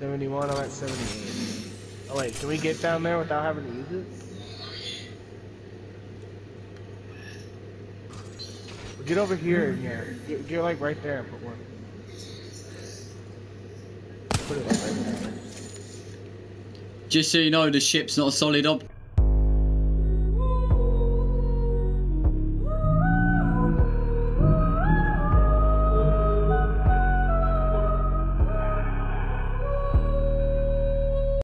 71, I'm at 78. Oh wait, can we get down there without having to use it? Get over here and yeah. Get, get like right there and put one. Put it like right there. Just so you know, the ship's not a solid object.